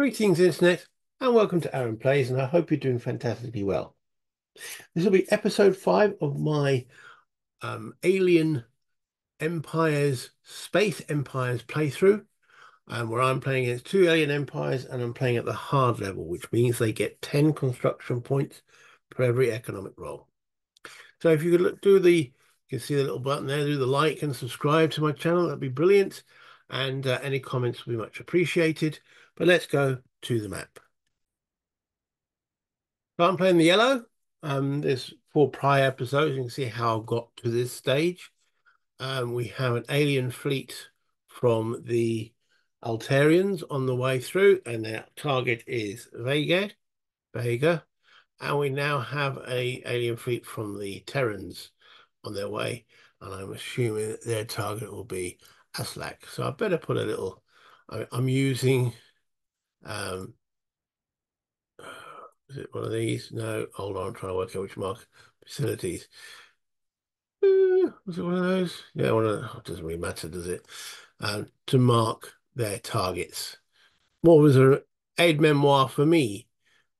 Greetings, Internet, and welcome to Aaron Plays, and I hope you're doing fantastically well. This will be episode five of my um, Alien Empires, Space Empires playthrough, um, where I'm playing against two alien empires and I'm playing at the hard level, which means they get 10 construction points for every economic roll. So if you could look, do the, you can see the little button there, do the like and subscribe to my channel, that'd be brilliant. And uh, any comments will be much appreciated. But let's go to the map. So I'm playing the yellow. Um, there's four prior episodes. You can see how I got to this stage. Um, we have an alien fleet from the Altarians on the way through, and their target is Vega. Vega. And we now have a alien fleet from the Terrans on their way. And I'm assuming their target will be Aslak. So I better put a little, I, I'm using um, is it one of these? No, hold on, I'm trying to work out which mark facilities. Uh, was it one of those? Yeah, one of it doesn't really matter, does it? Um, to mark their targets. What was an aid memoir for me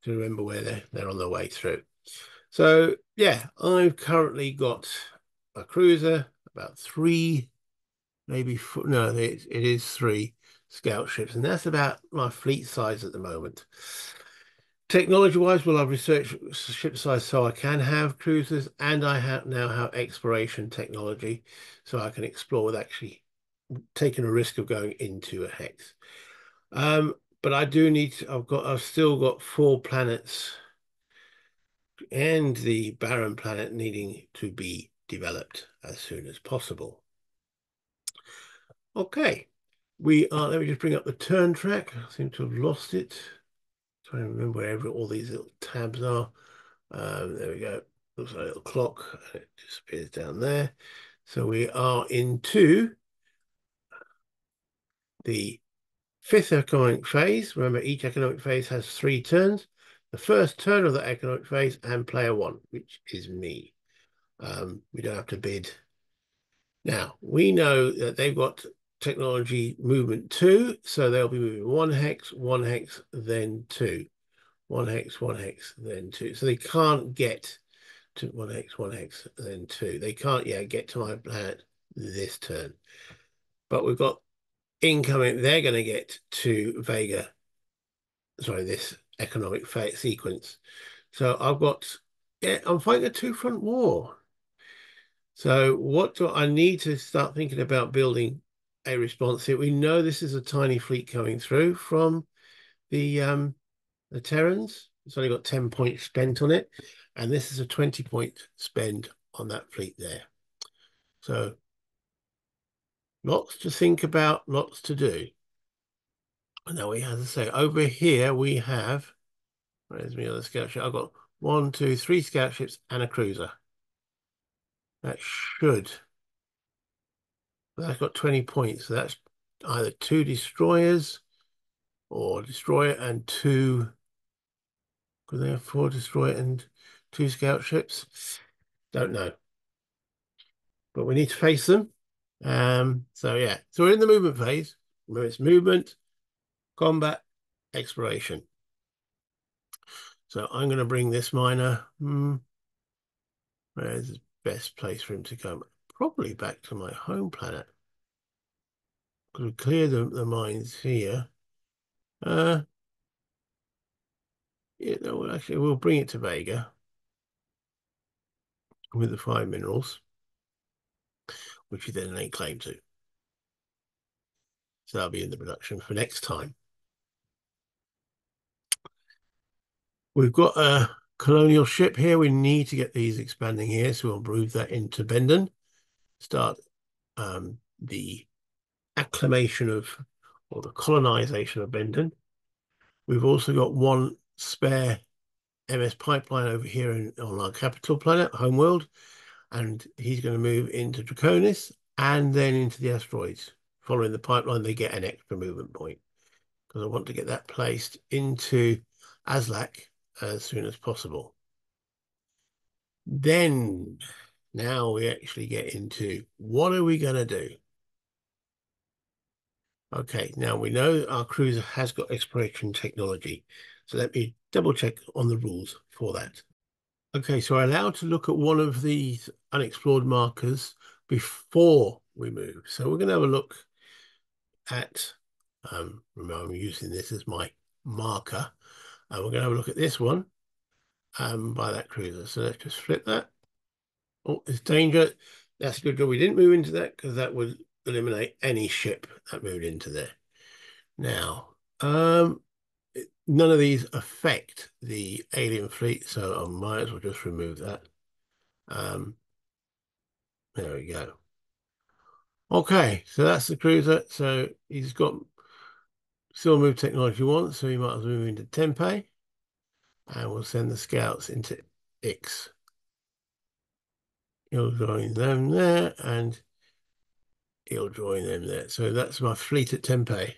to remember where they're, they're on their way through. So, yeah, I've currently got a cruiser, about three, maybe four, no, it, it is three scout ships, and that's about my fleet size at the moment. Technology-wise, well, I've researched ship size so I can have cruisers, and I have now have exploration technology, so I can explore with actually taking a risk of going into a hex. Um, but I do need to, I've got I've still got four planets and the barren planet needing to be developed as soon as possible. Okay, we are, let me just bring up the turn track. I seem to have lost it. Trying to remember where all these little tabs are. Um, there we go. Looks like a little clock and it disappears down there. So we are into the fifth economic phase. Remember, each economic phase has three turns. The first turn of the economic phase and player one, which is me. Um, we don't have to bid. Now, we know that they've got technology movement two. So they'll be moving one hex, one hex, then two. One hex, one hex, then two. So they can't get to one hex, one hex, then two. They can't yet get to my planet this turn. But we've got incoming, they're going to get to Vega, sorry, this economic fate sequence. So I've got, yeah, I'm fighting a two-front war. So what do I need to start thinking about building a response here. We know this is a tiny fleet coming through from the um, the Terrans. It's only got 10 points spent on it. And this is a 20 point spend on that fleet there. So lots to think about, lots to do. And now we have to say over here we have where's me other scout ship? I've got one, two, three scout ships and a cruiser. That should that's got 20 points. So that's either two destroyers or destroyer and two. Could they have four destroyer and two scout ships? Don't know. But we need to face them. Um, so yeah, so we're in the movement phase. It's movement, combat, exploration. So I'm going to bring this miner. Hmm, where's the best place for him to come? Probably back to my home planet. Could clear the, the mines here. Uh, yeah, no, actually, we'll bring it to Vega with the five minerals, which you then lay claim to. So that'll be in the production for next time. We've got a colonial ship here. We need to get these expanding here, so we'll move that into Bendon start um, the acclimation of or the colonization of Bendon. We've also got one spare MS pipeline over here in, on our capital planet, Homeworld, and he's going to move into Draconis and then into the asteroids. Following the pipeline, they get an extra movement point because I want to get that placed into Aslak as soon as possible. Then now we actually get into what are we going to do? Okay, now we know our cruiser has got exploration technology. So let me double check on the rules for that. Okay, so we're allowed to look at one of these unexplored markers before we move. So we're going to have a look at, um, remember I'm using this as my marker. And we're going to have a look at this one um, by that cruiser. So let's just flip that. Oh, it's danger. That's good. We didn't move into that because that would eliminate any ship that moved into there. Now, um, none of these affect the alien fleet, so I might as well just remove that. Um, there we go. Okay, so that's the cruiser. So he's got still move technology one, so he might as well move into Tempe. And we'll send the scouts into X. He'll join them there, and he'll join them there. So that's my fleet at Tempe.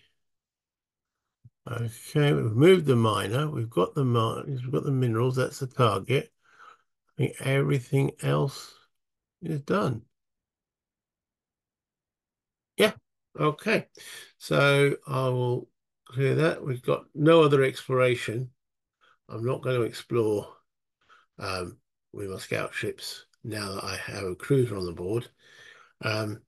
Okay, we've moved the miner. We've got the we've got the minerals. That's the target. I think everything else is done. Yeah. Okay. So I will clear that. We've got no other exploration. I'm not going to explore um, with my scout ships now that I have a cruiser on the board. Um,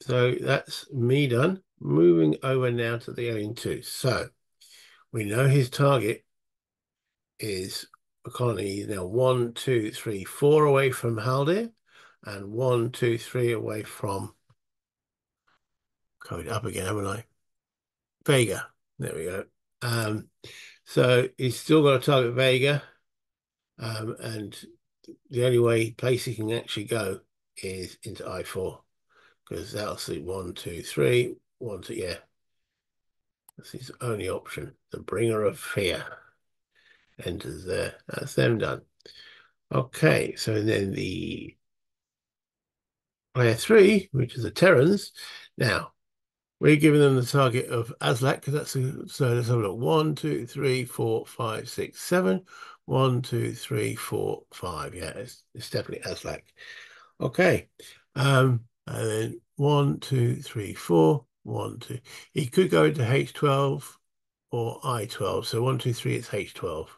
so that's me done. Moving over now to the Alien 2. So we know his target is a colony now one, two, three, four away from Haldir and one, two, three away from code up again, haven't I? Vega. There we go. Um, so he's still got to target Vega. Um, and the only way place he can actually go is into I4 because that'll see one, two, three, one, two, yeah. That's his only option. The bringer of fear enters there. That's them done. Okay, so then the player three, which is the Terrans. Now, we're giving them the target of Aslak because that's a, so let's have a look. One, two, three, four, five, six, seven. One, two, three, four, five. Yeah, it's, it's definitely Aslak. Okay. Um, and then one, two, three, four, one, two. He could go into H12 or I12. So one, two, three, it's H12.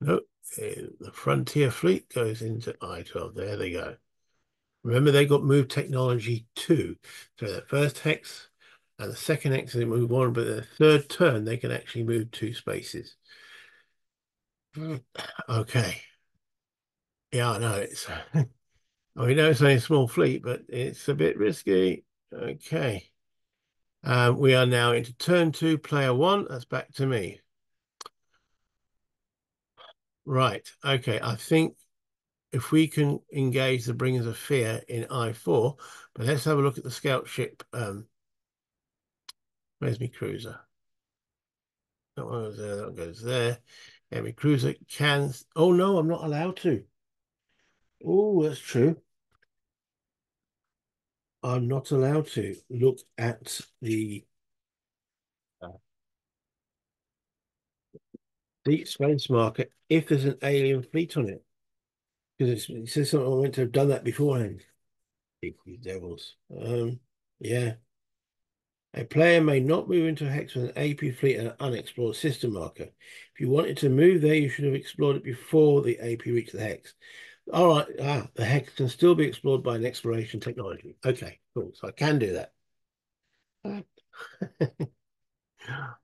Nope. The Frontier Fleet goes into I12. There they go. Remember, they got move technology two. So the first hex and the second hex, they move one, but the third turn, they can actually move two spaces. Okay. Yeah, I know it's we know it's only a small fleet, but it's a bit risky. Okay. Um, we are now into turn two, player one. That's back to me. Right. Okay. I think if we can engage the Bringers of Fear in I4, but let's have a look at the scout ship. Um, where's my cruiser? That one goes there, that one goes there. Me cruiser can... Oh, no, I'm not allowed to. Oh, that's true. I'm not allowed to look at the deep space marker if there's an alien fleet on it. Because it says something I meant to have done that beforehand. These devils. Um, yeah. A player may not move into a hex with an AP fleet and an unexplored system marker. If you wanted to move there, you should have explored it before the AP reached the hex. All right, ah, the hex can still be explored by an exploration technology. Okay, cool. So I can do that. All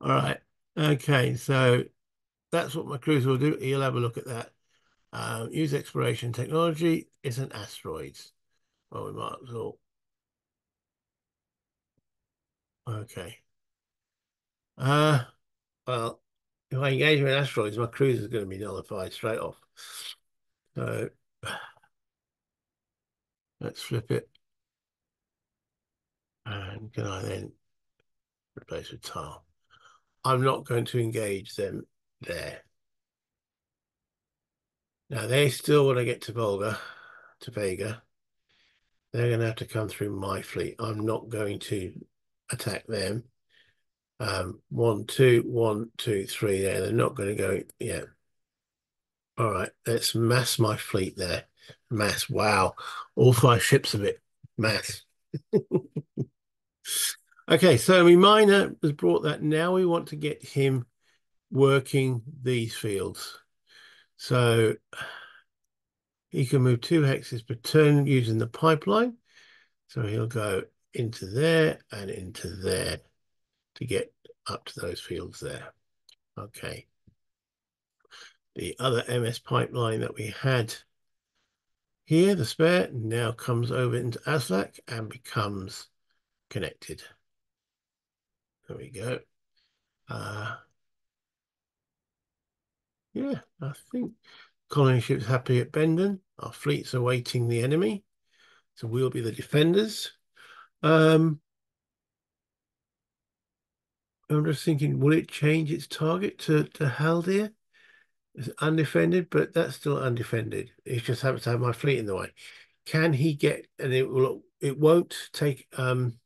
right. Okay, so that's what my cruiser will do. You'll have a look at that. Um, use exploration technology. It's an asteroids. Well, we might as well. Okay. Uh, well, if I engage with asteroids, my cruiser is going to be nullified straight off. So let's flip it. And can I then replace with tile? I'm not going to engage them there. Now they still want to get to Volga, to Vega. They're going to have to come through my fleet. I'm not going to attack them. Um, one, two, one, two, three there. They're not going to go, yeah. All right, let's mass my fleet there. Mass, wow. All five ships of it, mass. Okay, so my miner has brought that. Now we want to get him working these fields. So he can move two hexes per turn using the pipeline. So he'll go into there and into there to get up to those fields there. Okay. The other MS pipeline that we had here, the spare, now comes over into Aslak and becomes connected. There we go. Uh, yeah, I think colony ship's happy at Bendon. Our fleet's awaiting the enemy. So we'll be the defenders. Um, I'm just thinking, will it change its target to, to Haldir? It's undefended, but that's still undefended. It just happens to have my fleet in the way. Can he get, and it will, it won't take, um,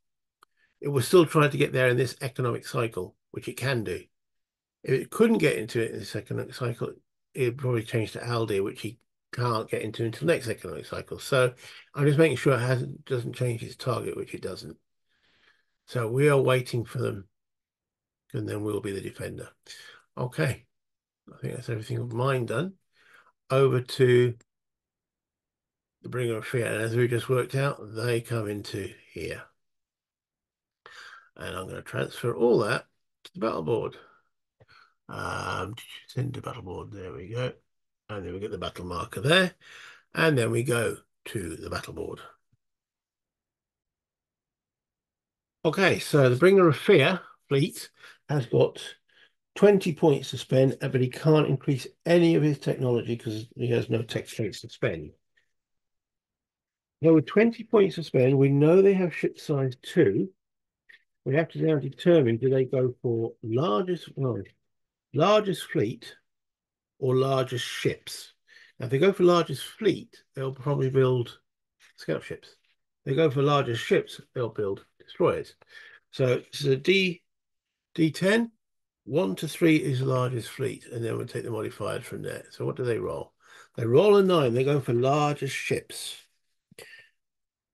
it will still try to get there in this economic cycle, which it can do. If it couldn't get into it in this economic cycle, it would probably change to Haldir, which he can't get into until next economic cycle. So I'm just making sure it hasn't doesn't change its target, which it doesn't. So we are waiting for them, and then we'll be the defender. Okay, I think that's everything of mine done. Over to the bringer of fear, and as we just worked out, they come into here. And I'm going to transfer all that to the battle board. Um, send to battle board. There we go. And then we get the battle marker there. And then we go to the battle board. Okay, so the Bringer of Fear fleet has got 20 points to spend, uh, but he can't increase any of his technology because he has no tech points to spend. Now, with 20 points to spend, we know they have ship size two. We have to now determine do they go for largest, well, largest fleet or largest ships. Now, if they go for largest fleet, they'll probably build scout ships. If they go for largest ships, they'll build destroyers. So this is a D, D10. One to three is largest fleet, and then we'll take the modifiers from there. So what do they roll? They roll a nine. They're going for largest ships.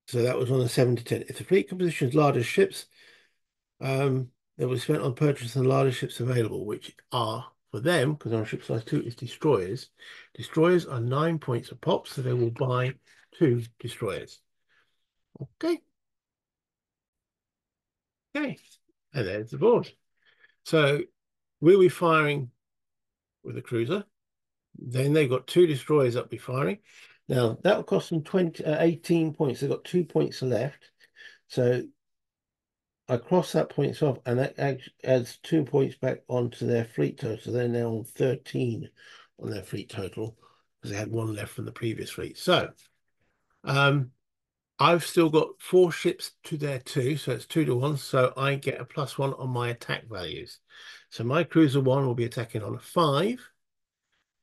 So that was on a seven to ten. If the fleet composition is largest ships, um, that was spent on purchasing the largest ships available, which are for them, because on ship size two is destroyers. Destroyers are nine points a pop, so they will buy two destroyers. Okay. Okay, and there's the board. So we'll be firing with a cruiser. Then they've got two destroyers up be firing. Now that will cost them 20, uh, 18 points. They've got two points left. So I cross that points off and that adds two points back onto their fleet total. So they're now on 13 on their fleet total because they had one left from the previous fleet. So um, I've still got four ships to their two, so it's two to one. So I get a plus one on my attack values. So my cruiser one will be attacking on a five,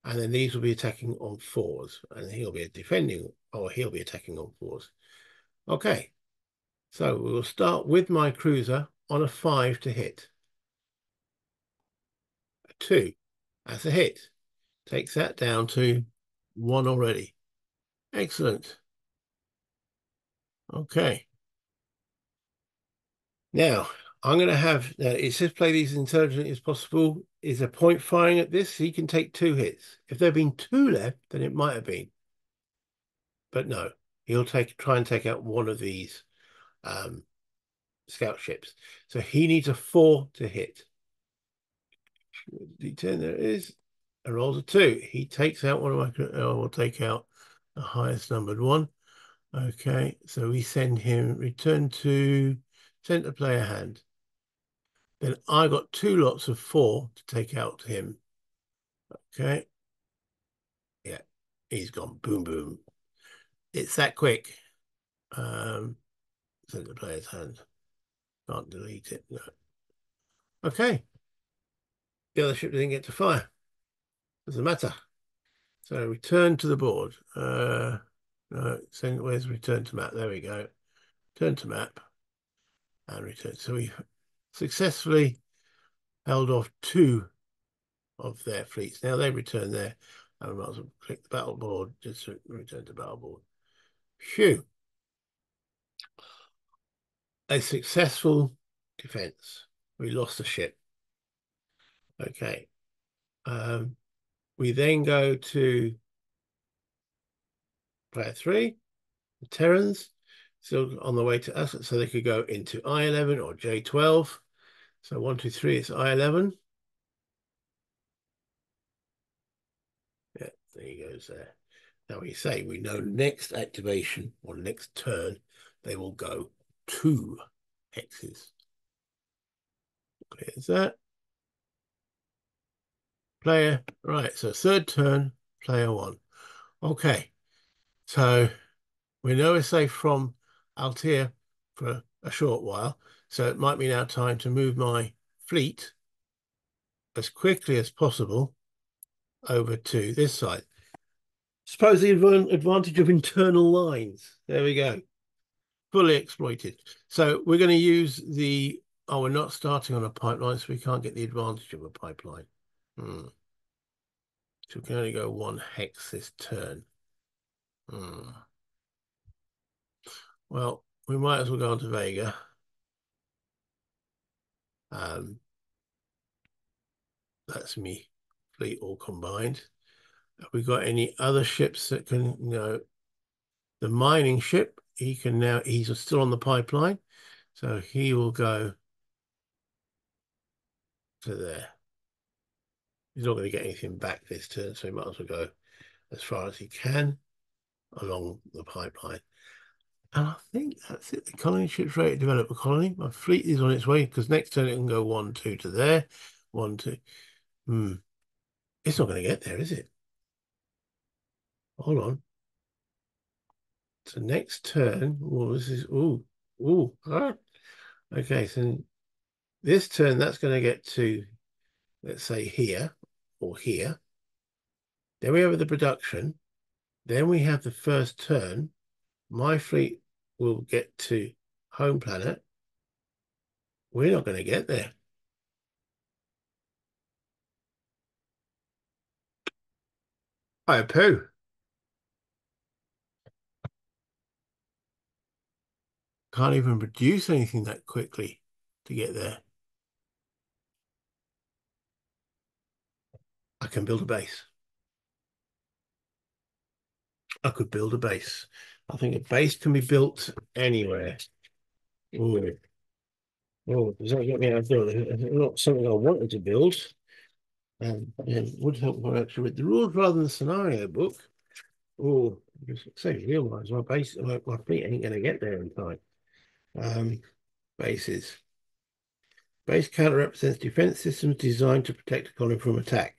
and then these will be attacking on fours, and he'll be defending, or he'll be attacking on fours. Okay, so we will start with my cruiser on a five to hit. A two, that's a hit. Takes that down to one already. Excellent. Okay. Now, I'm going to have, now it says play these as intelligently as possible. Is a point firing at this? He can take two hits. If there have been two left, then it might have been. But no, he'll take try and take out one of these um, scout ships. So he needs a four to hit. D10, there it is. And rolls a two. He takes out one of my, oh, we'll take out the highest numbered one. Okay, so we send him, return to center player hand. Then I got two lots of four to take out him. Okay. Yeah, he's gone. Boom, boom. It's that quick. Um, center player's hand. Can't delete it. No. Okay. The other ship didn't get to fire. Doesn't matter. So return to the board. Uh, no, where's return to map? There we go. Turn to map and return. So we successfully held off two of their fleets. Now they return there. And I might as well click the battle board just to return to battle board. Phew. A successful defense. We lost the ship. Okay. Um, we then go to player three, the Terrans, still on the way to us, so they could go into I-11 or J-12. So one, two, three, it's I-11. Yeah, there he goes there. Now we say we know next activation or next turn, they will go two hexes. Clears that. Player, right, so third turn, player one. Okay, so we know we're safe from Altair for a short while, so it might be now time to move my fleet as quickly as possible over to this side. Suppose the advantage of internal lines. There we go. Fully exploited. So we're going to use the, oh, we're not starting on a pipeline, so we can't get the advantage of a pipeline. Hmm. So we can only go one hex this turn. Hmm. Well, we might as well go on to Vega. Um, that's me fleet all combined. Have we got any other ships that can, you know, the mining ship, he can now, he's still on the pipeline. So he will go to there. He's not going to get anything back this turn, so he might as well go as far as he can along the pipeline. And I think that's it. The colony ship's ready to develop a colony. My fleet is on its way because next turn it can go one, two to there, one, two. Hmm. It's not going to get there, is it? Hold on. So next turn, oh, this is, oh, oh, okay. So this turn, that's going to get to, let's say here or here. Then we have the production. Then we have the first turn. My fleet will get to home planet. We're not going to get there. I poo. Can't even produce anything that quickly to get there. I can build a base. I could build a base. I think a base can be built anywhere. Ooh. Oh, does that get me out of It's not something I wanted to build. Um, it would help more actually with the rules rather than the scenario book. Oh, just say realize my base, my, my fleet ain't going to get there in time. Um, bases. Base counter represents defense systems designed to protect a colony from attack.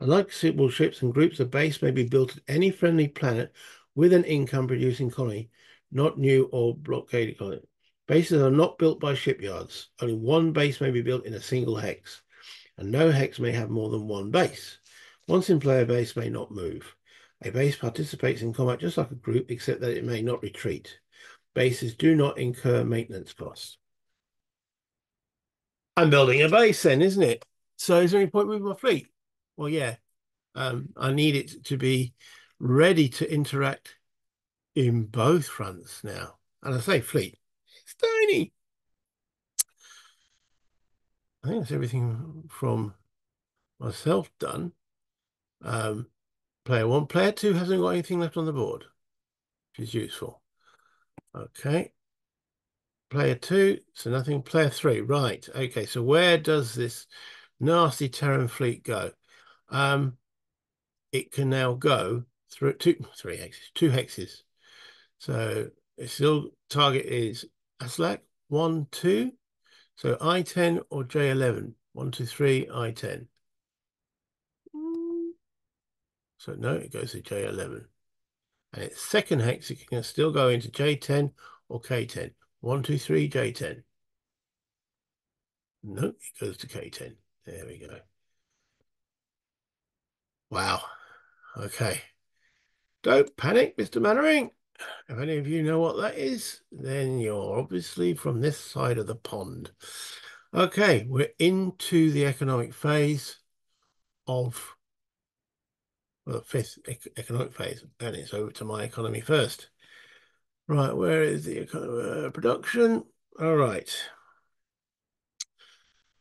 Unlike suitable ships and groups, a base may be built at any friendly planet with an income producing colony, not new or blockaded colony. Bases are not built by shipyards. Only one base may be built in a single hex, and no hex may have more than one base. Once in play, a base may not move. A base participates in combat just like a group, except that it may not retreat bases do not incur maintenance costs. I'm building a base then, isn't it? So is there any point with my fleet? Well, yeah. Um, I need it to be ready to interact in both fronts now. And I say fleet, it's tiny. I think that's everything from myself done. Um, player one, player two hasn't got anything left on the board, which is useful. Okay. Player two, so nothing. Player three, right. Okay, so where does this nasty Terran fleet go? Um, it can now go through two, three hexes, two hexes. So its still target is Aslak, one, two. So I-10 or J11, one, two, three, I-10. So no, it goes to J11. And its second hex, it can still go into J10 or K10. 1, 2, 3, J10. No, it goes to K10. There we go. Wow. Okay. Don't panic, Mr. Mainwaring. If any of you know what that is, then you're obviously from this side of the pond. Okay, we're into the economic phase of well, the fifth economic phase, and it's over to my economy first. Right, where is the uh, production? All right.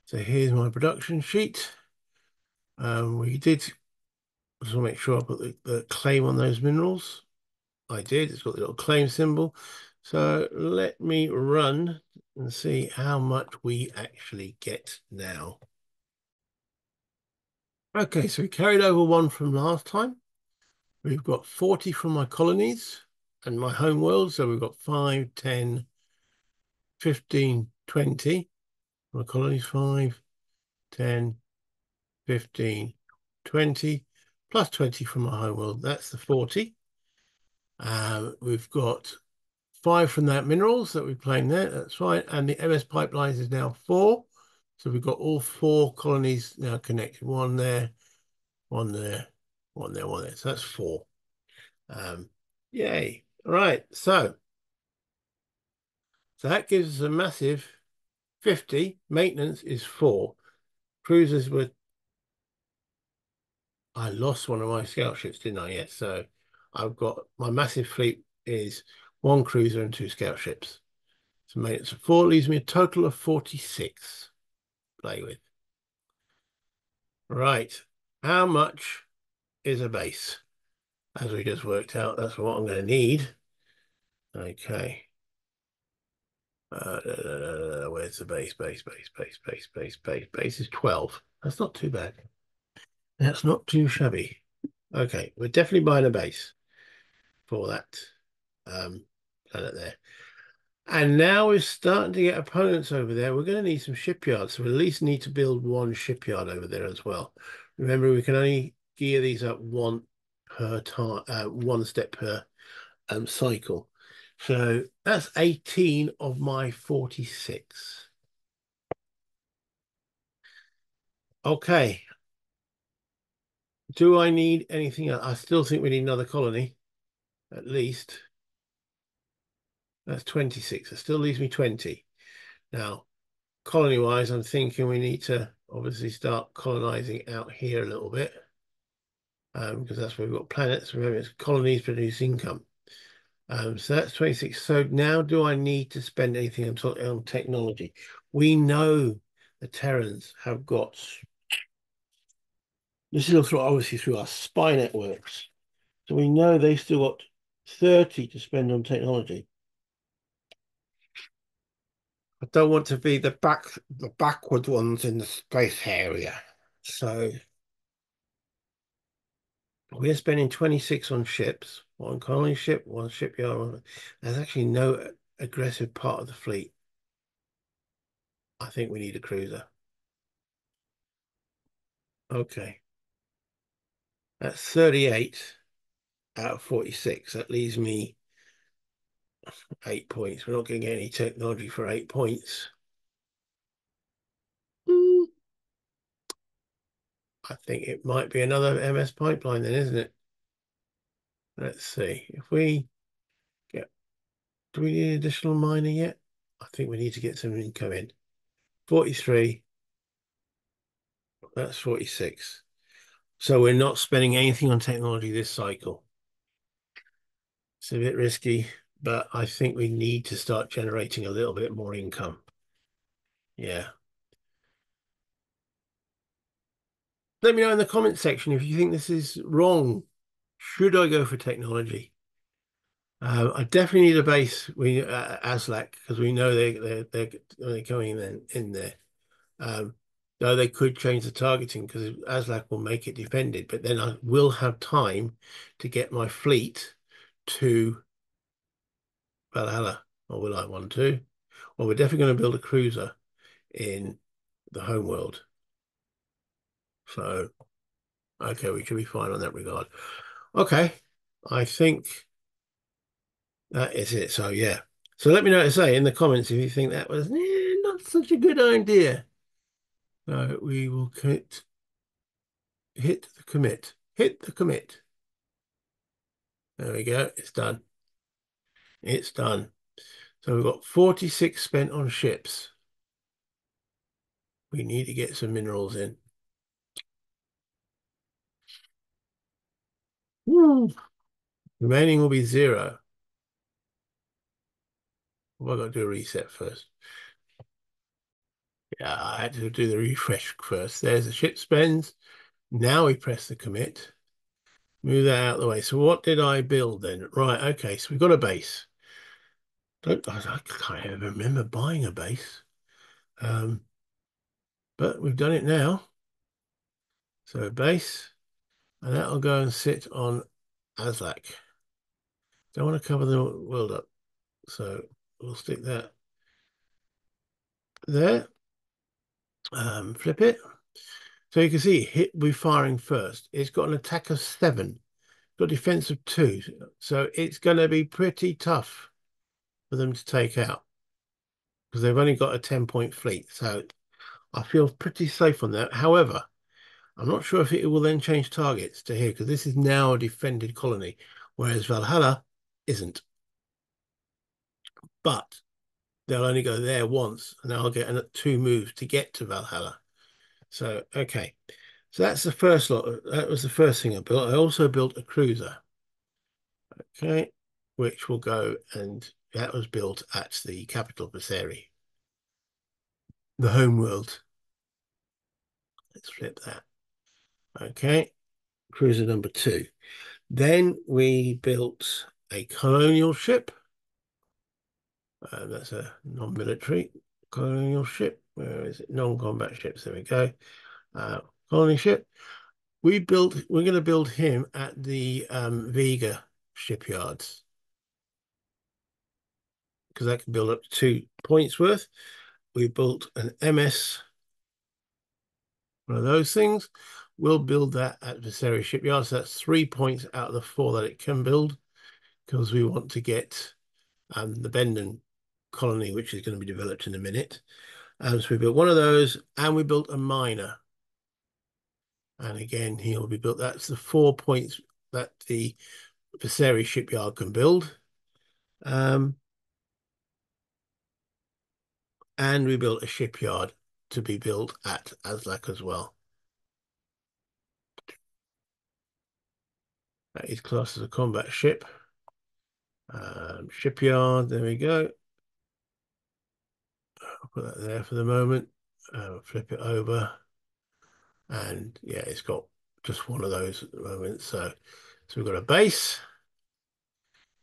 So here's my production sheet. Um, we did, just want to make sure I put the, the claim on those minerals. I did, it's got the little claim symbol. So let me run and see how much we actually get now. Okay, so we carried over one from last time. We've got 40 from my colonies and my home world. So we've got 5, 10, 15, 20. My colonies 5, 10, 15, 20, plus 20 from my home world. That's the 40. Um, we've got five from that minerals that we're playing there. That's fine. And the MS pipelines is now four. So we've got all four colonies now connected. One there, one there, one there, one there. So that's four. Um, yay. All right. So, so that gives us a massive 50. Maintenance is four. Cruisers were I lost one of my scout ships, didn't I? Yes. So I've got my massive fleet is one cruiser and two scout ships. So maintenance of four leaves me a total of 46 play with. Right. How much is a base? As we just worked out, that's what I'm going to need. Okay. Uh, where's the base? Base, base, base, base, base, base. Base is 12. That's not too bad. That's not too shabby. Okay, we're definitely buying a base for that um, planet there. And now we're starting to get opponents over there. We're going to need some shipyards. So we at least need to build one shipyard over there as well. Remember, we can only gear these up one per time, uh, one step per um, cycle. So that's 18 of my 46. Okay, do I need anything? I still think we need another colony, at least. That's 26. That still leaves me 20. Now, colony-wise, I'm thinking we need to obviously start colonizing out here a little bit. Um, because that's where we've got planets. Remember, it's colonies produce income. Um, so that's 26. So now do I need to spend anything on, on technology? We know the Terrans have got this is through obviously through our spy networks. So we know they've still got 30 to spend on technology. I don't want to be the back the backward ones in the space area. So we're spending 26 on ships, one colony ship, one shipyard. There's actually no aggressive part of the fleet. I think we need a cruiser. Okay. That's 38 out of 46. That leaves me eight points. We're not getting any technology for eight points. Hmm. I think it might be another MS pipeline then, isn't it? Let's see. If we get, do we need additional mining yet? I think we need to get some income in. 43. That's 46. So we're not spending anything on technology this cycle. It's a bit risky, but I think we need to start generating a little bit more income. Yeah. Let me know in the comment section if you think this is wrong. Should I go for technology? Uh, I definitely need a base we uh, Aslak because we know they they're, they're, they're going in, in there. Um, Though they could change the targeting because Aslak will make it defended, but then I will have time to get my fleet to Valhalla. Or will I want to? Well, we're definitely going to build a cruiser in the home world. So, okay, we should be fine on that regard. Okay, I think that is it. So, yeah. So let me know to say in the comments if you think that was eh, not such a good idea. So we will hit the commit, hit the commit. There we go, it's done. It's done. So we've got 46 spent on ships. We need to get some minerals in. Woo. Remaining will be zero. Well, I got to do a reset first. Yeah, I had to do the refresh first. There's the ship spends. Now we press the commit. Move that out of the way. So what did I build then? Right, okay, so we've got a base. Don't I can't remember buying a base. Um, but we've done it now. So base, and that'll go and sit on Aslak. Don't want to cover the world up. So we'll stick that there. Um, flip it. So you can see hit we're firing first. It's got an attack of seven, got defense of two. So it's going to be pretty tough for them to take out because they've only got a 10 point fleet. So I feel pretty safe on that. However, I'm not sure if it will then change targets to here because this is now a defended colony, whereas Valhalla isn't. But they'll only go there once and I'll get two moves to get to Valhalla. So, okay. So that's the first lot. That was the first thing I built. I also built a cruiser. Okay. Which will go and that was built at the capital Viserii. The home world. Let's flip that. Okay. Cruiser number two. Then we built a colonial ship. Uh, that's a non-military colonial ship. Where is it? Non-combat ships. There we go. Uh, colony ship. We built. We're going to build him at the um, Vega shipyards because that can build up to two points worth. We built an MS. One of those things. We'll build that at Viserii shipyard. So that's three points out of the four that it can build because we want to get um, the Bendon colony, which is going to be developed in a minute. Um, so we built one of those and we built a miner. And again, he'll be built. That's the four points that the Viserii shipyard can build. Um, and we built a shipyard to be built at Aslak as well. That is classed as a combat ship. Um, shipyard, there we go. I'll put that there for the moment. Uh, flip it over. And yeah, it's got just one of those at the moment. So, so we've got a base.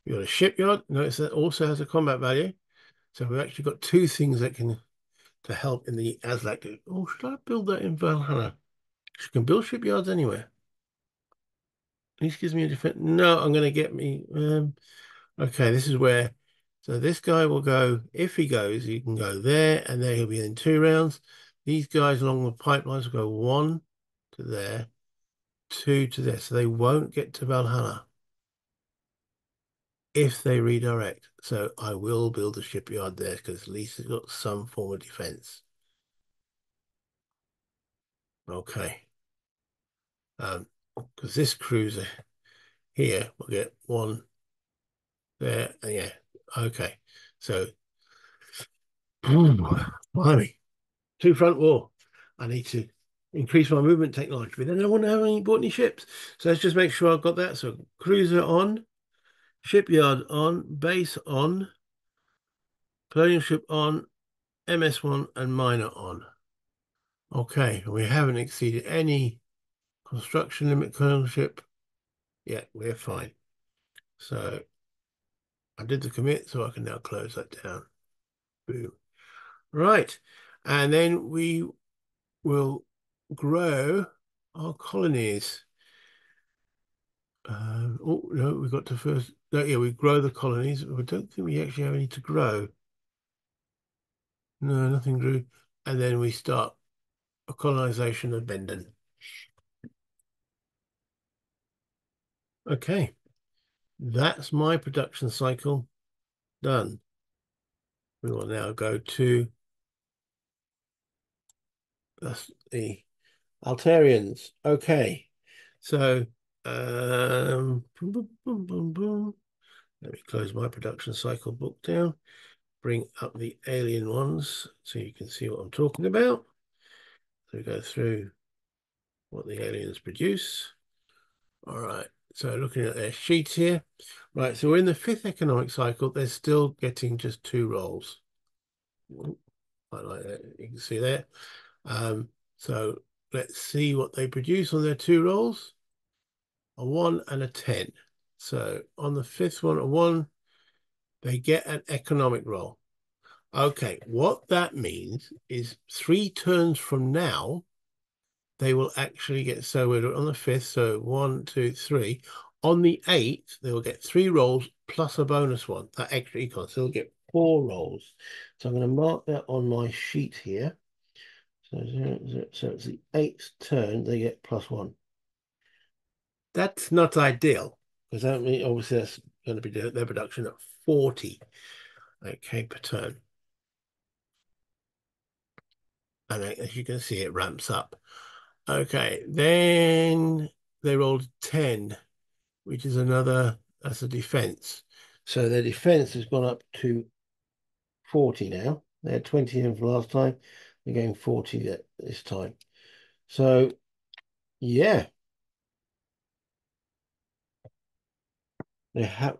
We've got a shipyard. Notice that also has a combat value. So we've actually got two things that can to help in the Aslak. Oh, should I build that in Valhalla? She can build shipyards anywhere. This gives me a different. No, I'm going to get me. Um, okay, this is where. So this guy will go. If he goes, he can go there, and there he'll be in two rounds. These guys along the pipelines will go one to there, two to there. So they won't get to Valhalla if they redirect. So I will build a shipyard there because at least it's got some form of defense. Okay. Um, because this cruiser here will get one there. And yeah, okay. So, blimey, two front wall. I need to increase my movement technology, but then I want to have any bought any ships. So let's just make sure I've got that. So cruiser on, shipyard on, base on, colonial ship on, MS1 and miner on. Okay, we haven't exceeded any construction limit colonial ship. Yeah, we're fine. So I did the commit, so I can now close that down. Boom. Right. And then we will grow our colonies. Uh, oh, no, we got to first, no, yeah, we grow the colonies. I don't think we actually have any to grow. No, nothing grew. And then we start a colonization of Benden. Okay, that's my production cycle done. We will now go to that's the Altarians. Okay, so um, boom, boom, boom, boom, Let me close my production cycle book down. Bring up the alien ones so you can see what I'm talking about. So we go through what the aliens produce. All right, So looking at their sheet here. Right, so we're in the fifth economic cycle. They're still getting just two rolls. I like that. You can see there. Um, so let's see what they produce on their two rolls. A one and a 10. So on the fifth one, a one, they get an economic roll. Okay, what that means is three turns from now, they will actually get, so we're on the fifth, so one, two, three. On the eighth, they will get three rolls plus a bonus one, that extra econ. So they'll get four rolls. So I'm going to mark that on my sheet here. So, so it's the eighth turn, they get plus one. That's not ideal because that means obviously that's going to be their production at 40 okay per turn. And as you can see, it ramps up. Okay, then they rolled 10, which is another, that's a defense. So their defense has gone up to 40 now. They had 20 in for last time. They're going 40 this time. So, yeah. They have,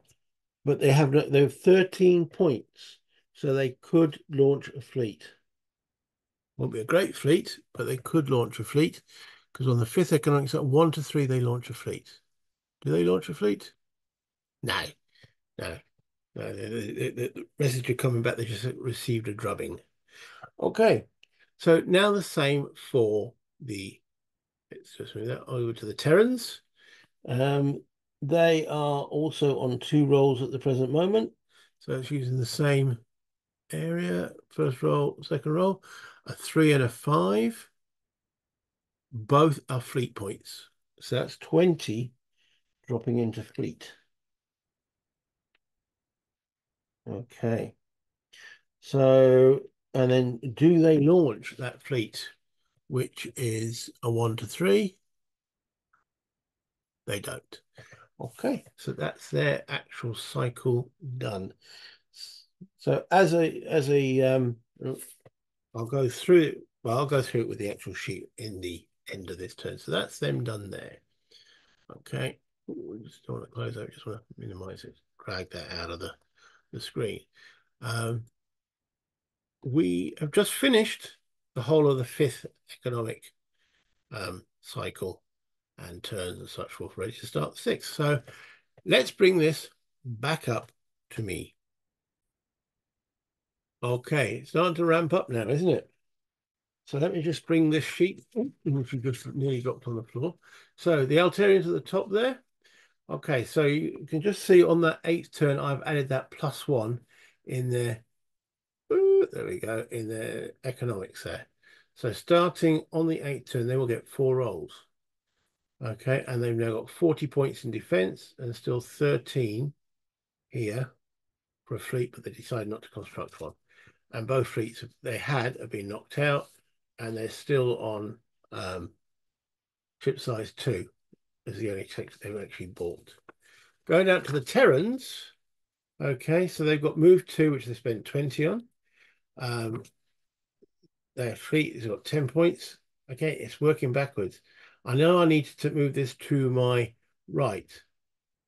but they have, they have 13 points. So they could launch a fleet. Won't be a great fleet, but they could launch a fleet because on the fifth economic at one to three, they launch a fleet. Do they launch a fleet? No, no, no. The, the, the message are coming back. They just received a drubbing. Okay, so now the same for the. Let's just move that over to the Terrans. Um, they are also on two rolls at the present moment. So it's using the same area. First roll, second roll a three and a five. Both are fleet points. So that's 20 dropping into fleet. Okay. So, and then do they launch that fleet, which is a one to three? They don't. Okay, so that's their actual cycle done. So as a as a um, I'll go through it. Well, I'll go through it with the actual sheet in the end of this turn. So that's them done there. Okay. We just don't want to close out. Just want to minimize it. Drag that out of the, the screen. Um, we have just finished the whole of the fifth economic um, cycle and turns and such forth, ready to start the sixth. So let's bring this back up to me. Okay, it's starting to ramp up now, isn't it? So let me just bring this sheet, which we just nearly dropped on the floor. So the Eltarians at the top there. Okay, so you can just see on that eighth turn, I've added that plus one in there. Ooh, there we go, in the economics there. So starting on the eighth turn, they will get four rolls. Okay, and they've now got 40 points in defense and still 13 here for a fleet, but they decided not to construct one and both fleets they had have been knocked out and they're still on um, ship size two as the only ships they've actually bought. Going out to the Terrans, okay, so they've got move two, which they spent 20 on. Um, their fleet has got 10 points. Okay, it's working backwards. I know I need to move this to my right.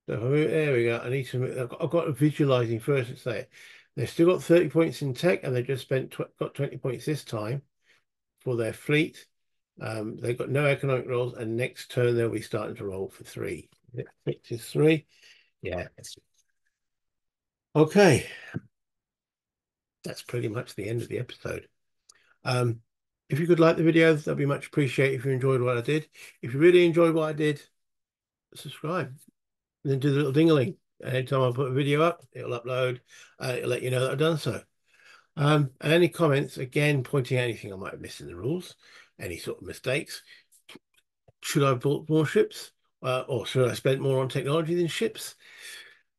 So if I move, there we go. I need to move, I've got, I've got visualizing first, let's say. They've still got 30 points in tech and they just spent got 20 points this time for their fleet. Um, they've got no economic rolls and next turn they'll be starting to roll for three. Which is three. Yeah. Okay. That's pretty much the end of the episode. Um, if you could like the video, that'd be much appreciated if you enjoyed what I did. If you really enjoyed what I did, subscribe. And then do the little ding-a-ling. Anytime I put a video up, it'll upload. Uh, it'll let you know that I've done so. Um, and any comments, again, pointing out anything I might have missed in the rules, any sort of mistakes. Should I have bought more ships? Uh, or should I spend more on technology than ships?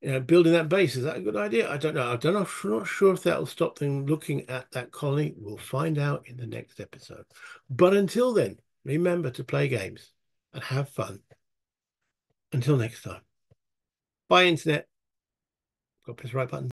You know, building that base, is that a good idea? I don't know. I don't know. I'm not sure if that will stop them looking at that colony. We'll find out in the next episode. But until then, remember to play games and have fun. Until next time. Bye, Internet. Got press the right button.